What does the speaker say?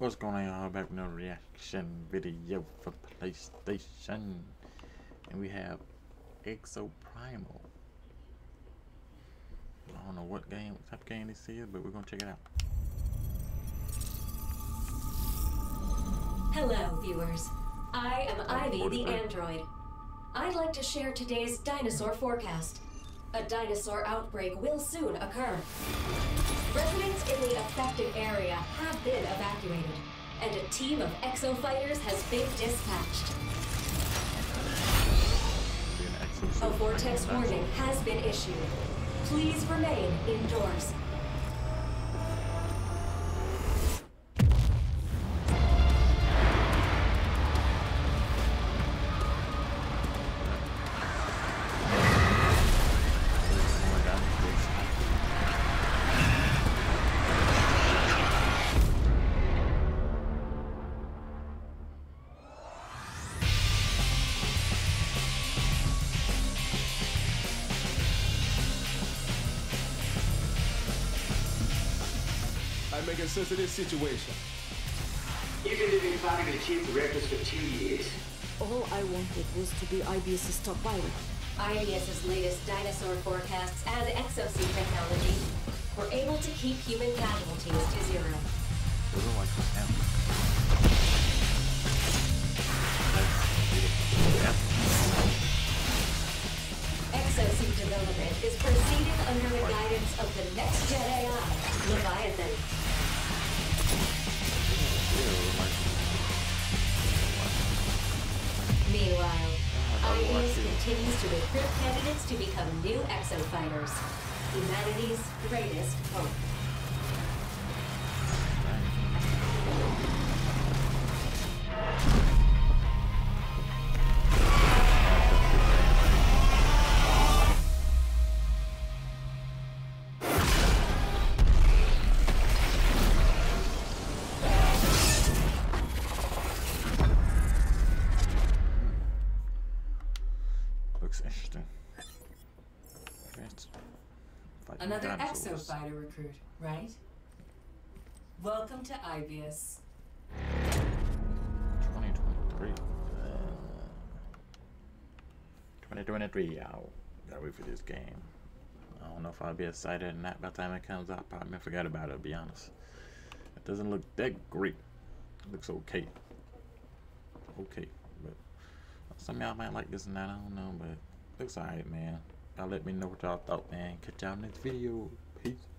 What's going on? Back with another reaction video for PlayStation. And we have Exoprimal. I don't know what game, what type of game this is, but we're gonna check it out. Hello, viewers. I am oh, Ivy the android. I'd like to share today's dinosaur forecast. A dinosaur outbreak will soon occur. Residents in affected area have been evacuated, and a team of exo fighters has been dispatched. A vortex warning has been issued. Please remain indoors. I'm making sense of this situation. You've been living fighting the chief directors for two years. All I wanted was to be Aibis's top pilot. Aibis's latest dinosaur forecasts and exosuit technology were able to keep human casualties to zero. They look like this animal. That's Exosuit development is proceeding under the guidance of the next gen AI, Leviathan. Continues to recruit candidates to become new exofighters, humanity's greatest hope. Looks interesting. Advanced Another exo fighter recruit, right? Welcome to Aibis. 2023. Uh, 2023, y'all. Gotta wait for this game. I don't know if I'll be excited or not by the time it comes out. Probably forgot about it, to be honest. It doesn't look that great. It looks okay. Okay. But some of y'all might like this and that, I don't know, but looks alright, man. Y'all let me know what y'all thought, man. Catch y'all next video. Peace.